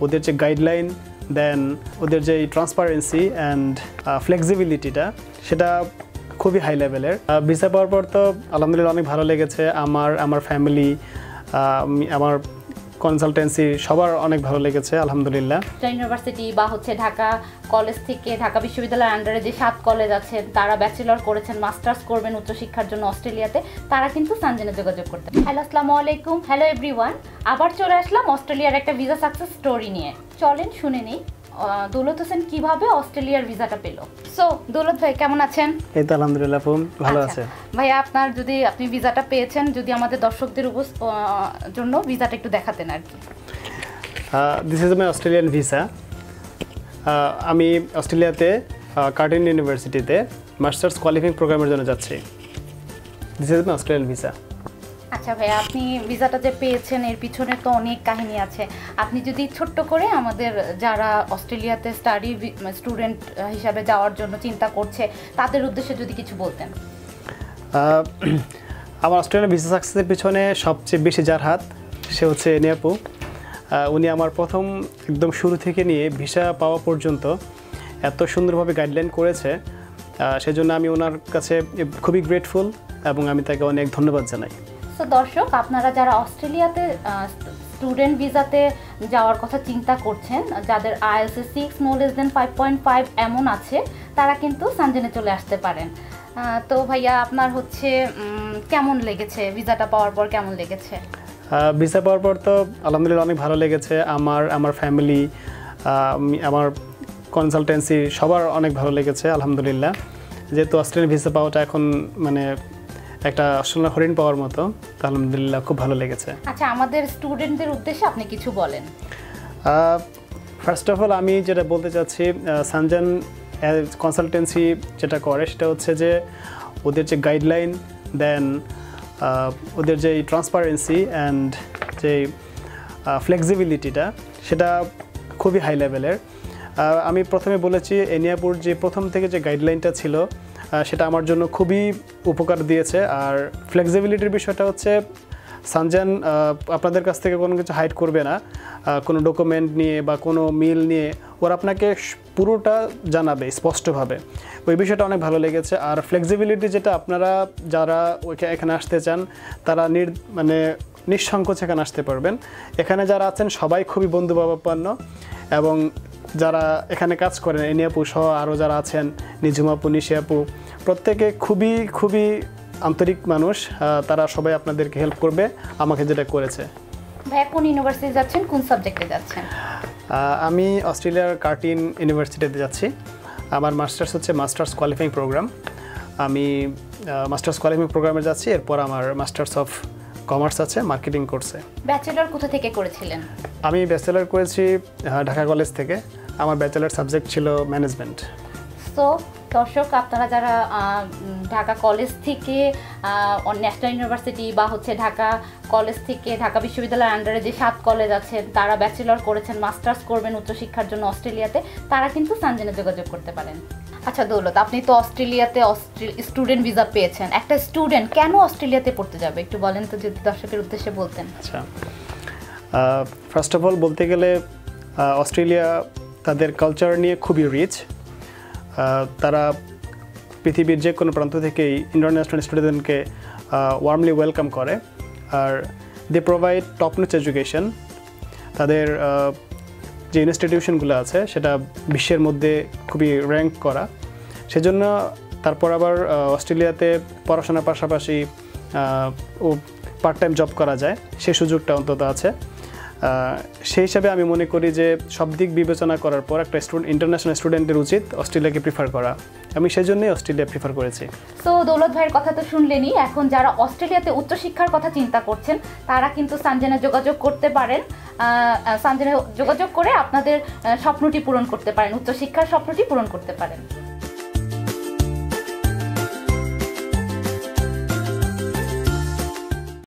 ওদের যে গাইডলাইন দেন ওদের যে ট্রান্সপারেন্সি অ্যান্ড ফ্লেক্সিবিলিটিটা সেটা খুবই হাই লেভেলের ভিসা পাওয়ার পর তো আলহামদুলিল্লাহ অনেক ভালো লেগেছে। আমার আমার ফ্যামিলি আমার কনসালটেন্সি সবার অনেক ভালো লেগেছে, আলহামদুলিল্লাহ। ইউনিভার্সিটি বা হচ্ছে ঢাকা কলেজ থেকে ঢাকা বিশ্ববিদ্যালয়ের আন্ডারে যে সাত কলেজ আছেন তারা ব্যাচেলর করেছেন মাস্টার্স করবেন উচ্চশিক্ষার জন্য অস্ট্রেলিয়াতে, তারা কিন্তু সানজেনে যোগাযোগ করতে হ্যালো আসসালামু আলাইকুম। হ্যালো এভরিওয়ান আবার চলে আসলাম অস্ট্রেলিয়ার একটা ভিসা সাকসেস স্টোরি নিয়ে। চলেন শুনে নিই। দৌলত হোসেন কীভাবে অস্ট্রেলিয়ার ভিসাটা পেল? সো দৌলত ভাই কেমন আছেন? এই তো আলহামদুলিল্লাহ ভালো আচ্ছা। আছে। ভাইয়া আপনার যদি আপনি ভিসাটা পেয়েছেন যদি আমাদের দর্শকদের জন্য ভিসাটা একটু দেখাতেন আর কি। This is my Australian visa আমি অস্ট্রেলিয়াতে কার্টিন ইউনিভার্সিটিতে মাস্টার্স কোয়ালিফাইং প্রোগ্রামের জন্য যাচ্ছি। This is my Australian visa আচ্ছা ভাইয়া আপনি ভিসাটা যে পেয়েছেন এর পিছনে তো অনেক কাহিনী আছে। আপনি যদি ছোট্ট করে আমাদের যারা অস্ট্রেলিয়াতে স্টাডি স্টুডেন্ট হিসাবে যাওয়ার জন্য চিন্তা করছে তাদের উদ্দেশ্যে যদি কিছু বলতেন। আমার অস্ট্রেলিয়ান ভিসা সাকসেসের পিছনে সবচেয়ে বেশি যার হাত সে হচ্ছে আহ, উনি আমার প্রথম একদম শুরু থেকে নিয়ে ভিসা পাওয়া পর্যন্ত এত সুন্দরভাবে গাইডলাইন করেছে। সেজন্য আমি ওনার কাছে খুবই গ্রেটফুল এবং আমি তাকে অনেক ধন্যবাদ জানাই। তো দর্শক, আপনারা যারা অস্ট্রেলিয়াতে স্টুডেন্ট ভিসাতে যাওয়ার কথা চিন্তা করছেন, যাদের IELTS six no less than five point five এমন আছে, তারা কিন্তু সানজেনে চলে আসতে পারেন। তো ভাইয়া, আপনার হচ্ছে কেমন লেগেছে? ভিসাটা পাওয়ার পর কেমন লেগেছে? ভিসা পাওয়ার পর তো আলহামদুলিল্লাহ অনেক ভালো লেগেছে। আমার আমার ফ্যামিলি আমার কনসালটেন্সি সবার অনেক ভালো লেগেছে, আলহামদুলিল্লাহ। যেহেতু অস্ট্রেলিয়ান ভিসা পাওয়াটা এখন মানে একটা অস্ট্রেলিয়ান হরিণ পাওয়ার মতো। আলহামদুলিল্লাহ খুব ভালো লেগেছে। আচ্ছা আমাদের স্টুডেন্টদের উদ্দেশ্যে আপনি কিছু বলেন। ফার্স্ট অফ অল আমি যেটা বলতে চাচ্ছি সানজান কনসালটেন্সি যেটা করে সেটা হচ্ছে যে ওদের যে গাইডলাইন দেন ওদের যে ট্রান্সপারেন্সি অ্যান্ড যে ফ্লেক্সিবিলিটিটা সেটা খুবই হাই লেভেলের আমি প্রথমে বলেছি এনিয়াপুর যে প্রথম থেকে যে গাইডলাইনটা ছিল সেটা আমার জন্য খুবই উপকার দিয়েছে। আর ফ্লেক্সিবিলিটির বিষয়টা হচ্ছে, সানজান আপনাদের কাছ থেকে কোনো কিছু হাইড করবে না। কোনো ডকুমেন্ট নিয়ে বা কোনো মিল নিয়ে ওরা আপনাকে পুরোটা জানাবে, স্পষ্টভাবে। ওই বিষয়টা অনেক ভালো লেগেছে। আর ফ্লেক্সিবিলিটি যেটা আপনারা যারা এখানে আসতে চান, তারা নির মানে নিঃসংকোচ এখানে আসতে পারবেন। এখানে যারা আছেন, সবাই খুবই বন্ধুভাবাপন্ন এবং যারা এখানে কাজ করেন, এনিয়াপু সহ আরও যারা আছেন নিজুমাপু নিশিয়াপু প্রত্যেকে খুবই খুবই আন্তরিক মানুষ তারা সবাই আপনাদেরকে হেল্প করবে আমাকে যেটা করেছে। ভাইয়া কোন ইউনিভার্সিটি যাচ্ছেন কোন সাবজেক্টে যাচ্ছেন? আমি অস্ট্রেলিয়ার কার্টিন ইউনিভার্সিটিতে যাচ্ছি। আমার মাস্টার্স হচ্ছে মাস্টার্স কোয়ালিফাইং প্রোগ্রাম আমি মাস্টার্স কোয়ালিফাইং প্রোগ্রামে যাচ্ছি এরপর আমার মাস্টার্স অফ কমার্স আছে মার্কেটিং কোর্সে ব্যাচেলর কোথা থেকে করেছিলেন? আমি ব্যাচেলর করেছি ঢাকা কলেজ থেকে। আমার ব্যাচেলর সাবজেক্ট ছিল ম্যানেজমেন্ট তো দর্শক, আপনারা যারা ঢাকা কলেজ থেকে ন্যাশনাল ইউনিভার্সিটি বা হচ্ছে ঢাকা কলেজ থেকে, ঢাকা বিশ্ববিদ্যালয়ের আন্ডারে যে সাত কলেজ আছেন, তারা ব্যাচেলর করেছেন মাস্টার্স করবেন উচ্চশিক্ষার জন্য অস্ট্রেলিয়াতে, তারা কিন্তু সানজেনে যোগাযোগ করতে পারেন। আচ্ছা দৌলত, আপনি তো অস্ট্রেলিয়াতে স্টুডেন্ট ভিসা পেয়েছেন। একটা স্টুডেন্ট কেন অস্ট্রেলিয়াতে পড়তে যাবে? একটু বলেন তো, যদি দর্শকের উদ্দেশ্যে বলতেন। আচ্ছা ফার্স্ট অফ অল বলতে গেলে অস্ট্রেলিয়া তাদের কালচার নিয়ে খুবই রিচ তারা পৃথিবীর যে কোনো প্রান্ত থেকেই ইন্টারন্যাশনাল স্টুডেন্টকে ওয়ার্মলি ওয়েলকাম করে। আর they provide top notch education তাদের যে ইনস্টিটিউশনগুলো আছে, সেটা বিশ্বের মধ্যে খুবই র্যাঙ্ক করা। সেজন্য তারপর আবার অস্ট্রেলিয়াতে পড়াশোনার পাশাপাশি ও পার্ট টাইম জব করা যায়। সে সুযোগটা অন্তত আছে। সেই হিসাবে আমি মনে করি যে সব দিক বিবেচনা করার পর একটা স্টুডেন্ট ইন্টারন্যাশনাল স্টুডেন্টের উচিত অস্ট্রেলিয়াকে প্রিফার করা। আমি সেই জন্যই অস্ট্রেলিয়া প্রিফার করেছি। তো দৌলত ভাইয়ের কথা তো শুনলেনি এখন যারা অস্ট্রেলিয়াতে উচ্চশিক্ষার কথা চিন্তা করছেন, তারা কিন্তু সানজেনে যোগাযোগ করতে পারেন। সানজেনে যোগাযোগ করে আপনাদের স্বপ্নটি পূরণ করতে পারেন, উচ্চশিক্ষার স্বপ্নটি পূরণ করতে পারেন।